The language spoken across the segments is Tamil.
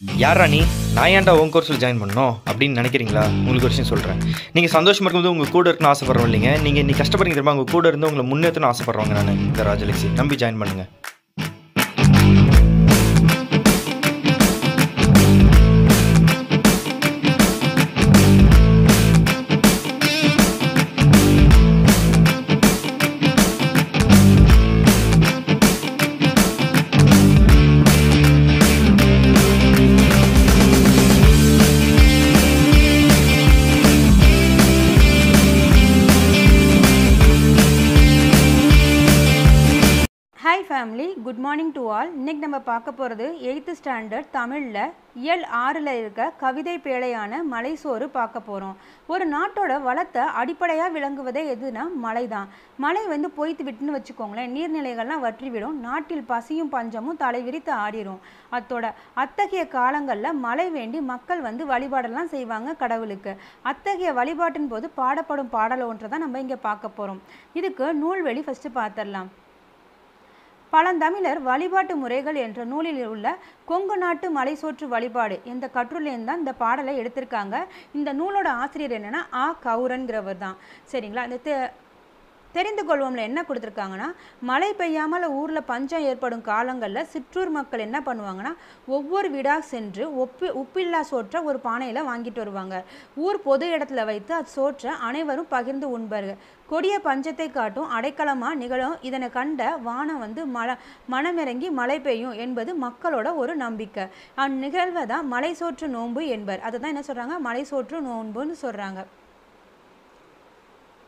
யாரா நீ நான் ஏன்டா உன் கோர்ஸில் ஜாயின் பண்ணோம் அப்படின்னு நினைக்கிறீங்களா? உங்களுக்கு ஒரு விஷயம் சொல்கிறேன் நீங்கள் சந்தோஷமாக இருக்கும்போது உங்கள் கூட இருக்கணும் ஆசைப்படுறோம் இல்லைங்க. நீங்கள் இன்னைக்கு கஷ்டப்படுறீங்க தெரியுமா உங்கள் கூட இருந்து உங்களை முன்னேற்றணும் ஆசைப்படுறவங்க நான் இந்த ராஜலட்சுமி நம்பி ஜாயின் பண்ணுங்கள் family good morning to all இன்னைக்கு நம்ம பார்க்க போகிறது எயித்து ஸ்டாண்டர்ட் தமிழில் இயல் ஆறில் இருக்க கவிதை பேழையான மலைசோறு பார்க்க போகிறோம் ஒரு நாட்டோட வளத்தை அடிப்படையாக விளங்குவதே எதுனா மலை தான் மலை வந்து பொய்த்து விட்டுன்னு வச்சுக்கோங்களேன் நீர்நிலைகள்லாம் வற்றிவிடும் நாட்டில் பசியும் பஞ்சமும் தலைவிரித்து ஆடிரும். அத்தோட அத்தகைய காலங்களில் மழை வேண்டி மக்கள் வந்து வழிபாடெல்லாம் செய்வாங்க கடவுளுக்கு. அத்தகைய வழிபாட்டின் போது பாடப்படும் பாடல் ஒன்றை தான் நம்ம இங்கே பார்க்க போகிறோம் இதுக்கு நூல்வெளி ஃபஸ்ட்டு பார்த்துடலாம். பழந்தமிழர் வழிபாட்டு முறைகள் என்ற நூலில் உள்ள கொங்கு நாட்டு மலைசோற்று வழிபாடு இந்த கட்டுரையிலேருந்து தான் இந்த பாடலை எடுத்திருக்காங்க. இந்த நூலோட ஆசிரியர் என்னென்னா ஆ கௌரன்கிறவர் தான் சரிங்களா? இந்த தெரிந்து கொள்வோம்ல என்ன கொடுத்துருக்காங்கன்னா மழை பெய்யாமல் ஊரில் பஞ்சம் ஏற்படும் காலங்களில் சிற்றூர் மக்கள் என்ன பண்ணுவாங்கன்னா ஒவ்வொரு வீடாக சென்று ஒப்பி உப்பில்லா சோற்றை ஒரு பானையில் வாங்கிட்டு வருவாங்க. ஊர் பொது இடத்துல வைத்து அது சோற்றை அனைவரும் பகிர்ந்து உண்பார்கள். கொடிய பஞ்சத்தை காட்டும் அடைக்கலமாக நிகழும். இதனை கண்ட வானம் வந்து மழை மனமிறங்கி மழை பெய்யும் என்பது மக்களோட ஒரு நம்பிக்கை. அந்நிகழ்வை தான் மலை சோற்று நோன்பு என்பர். அதை தான் என்ன சொல்கிறாங்க மலை சோற்று நோன்புன்னு சொல்கிறாங்க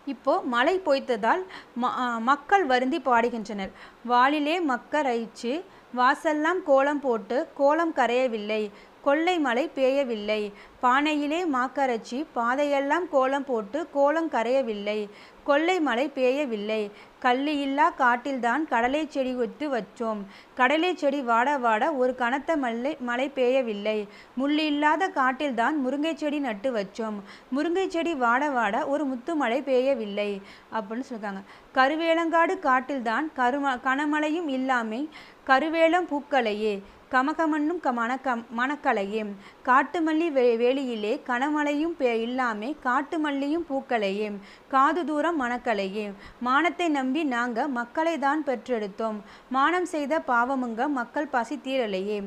இப்போ மழை பொய்த்ததால் ம- மக்கள் வருந்தி பாடுகின்றனர். வாளிலே மக்கரைச்சு வாசல்லாம் கோலம் போட்டு கோலம் கரையவில்லை. கொள்ளை மழை பெய்யவில்லை. பானையிலே மாக்கரைச்சி பாதையெல்லாம் கோலம் போட்டு கோலம் கரையவில்லை. கொள்ளை மழை பெய்யவில்லை. கள்ளி இல்லா காட்டில்தான் கடலை செடி விட்டு வச்சோம். கடலை செடி வாட வாட ஒரு கனத்த மல்லை மழை பெய்யவில்லை. முள்ளு இல்லாத காட்டில்தான் முருங்கை செடி நட்டு வச்சோம். முருங்கை செடி வாட வாட ஒரு முத்து மழை பெய்யவில்லை. அப்படின்னு சொல்லியிருக்காங்க கருவேலங்காடு காட்டில்தான் கரும கனமழையும் இல்லாமே கருவேலம் பூக்களையே. கமகமன்னும் க மணக்க மணக்கலையே. காட்டுமல்லி வே வேலியிலே கனமழையும் பெ இல்லாமே காட்டு மல்லியும் பூக்களையே. காது தூரம் மணக்கலையே. மானத்தை நம்பி நாங்க மக்களை தான் பெற்றெடுத்தோம். மானம் செய்த பாவமுங்க மக்கள் பசி தீரலையே.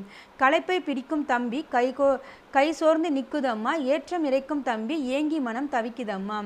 களைப்பை பிடிக்கும் தம்பி கைகோ கை சோர்ந்து நிற்குதம்மா. ஏற்றம் இறைக்கும் தம்பி ஏங்கி மனம் தவிக்குதம்மா.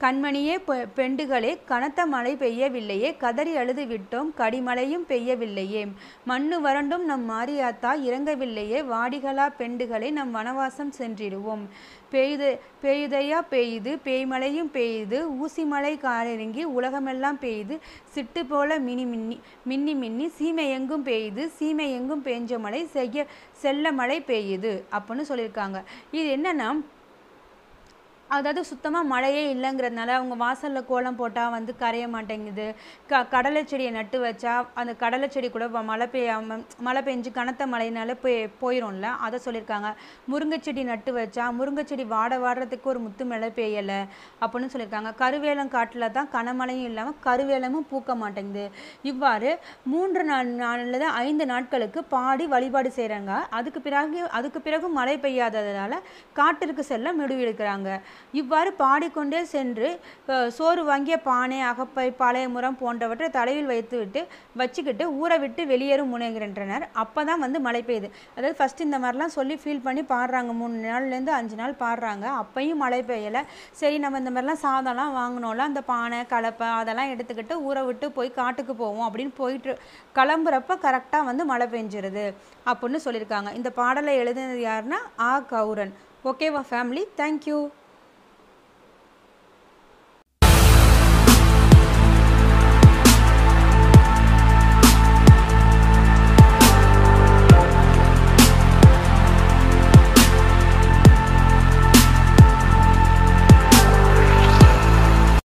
கண்மணியே பெ- பெண்டுகளே கனத்த மழை பெய்யவில்லையே கதறி அழுது விட்டோம் கடிமழையும் பெய்யவில்லையே. மண்ணு வறண்டும் நம் மாரியாத்தா இறங்கவில்லையே வாடிகளா பெண்டுகளை நம் வனவாசம் சென்றிடுவோம். பெய்து பெய்யுதையா பெய்யுது பேய்மழையும் பெய்யுது ஊசி மழை காலிறங்கி உலகமெல்லாம் பெய்யுது சிட்டு போல மினி மின்னி மின்னி மின்னி சீமை எங்கும் பெய்யுது சீமை எங்கும் பெஞ்ச மழை செய்ய செல்ல மழை பெய்யுது அப்படின்னு சொல்லியிருக்காங்க இது என்னன்னா அதாவது சுத்தமாக மழையே இல்லைங்கிறதுனால அவங்க வாசலில் கோலம் போட்டால் வந்து கரைய மாட்டேங்குது. க கடலை செடியை நட்டு வச்சா அந்த கடலை செடி கூட மழை பெய்யாமல் மழை பெஞ்சு கனத்த மழையினால போய் போயிடும்ல அதை சொல்லியிருக்காங்க முருங்கை செடி நட்டு வச்சா முருங்கை செடி வாட வாடுறதுக்கு ஒரு முத்து மழை பெய்யலை அப்படின்னு சொல்லியிருக்காங்க கருவேலம் காட்டில் தான் கனமழையும் இல்லாமல் கருவேலமும் பூக்க மாட்டேங்குது. இவ்வாறு மூன்று நாள் நாளில் ஐந்து நாட்களுக்கு பாடி வழிபாடு செய்கிறாங்க அதுக்கு பிறகு அதுக்கு பிறகு மழை பெய்யாததுனால காட்டிற்கு செல்ல முடிவெடுக்கிறாங்க இவ்வாறு பாடிக்கொண்டே சென்று சோறு வாங்கிய பானை அகப்பை பழைய போன்றவற்றை தலையில் வைத்துவிட்டு வச்சுக்கிட்டு ஊரை விட்டு வெளியேறும் முனைகின்றனர். அப்போ தான் வந்து மழை பெய்யுது. அதாவது ஃபஸ்ட்டு இந்த மாதிரிலாம் சொல்லி ஃபீல் பண்ணி பாடுறாங்க. மூணு நாள்லேருந்து அஞ்சு நாள் பாடுறாங்க. அப்பையும் மழை பெய்யலை. சரி நம்ம இந்த மாதிரிலாம் சாதம்லாம் வாங்கினோம்ல அந்த பானை கலப்பை அதெல்லாம் எடுத்துக்கிட்டு ஊரை விட்டு போய் காட்டுக்கு போவோம் அப்படின்னு போயிட்டு கிளம்புறப்ப கரெக்டாக வந்து மழை பெஞ்சிருது அப்படின்னு சொல்லியிருக்காங்க. இந்த பாடலை எழுதினது யாருன்னா ஆ கௌரன். ஓகேவா ஃபேமிலி தேங்க்யூ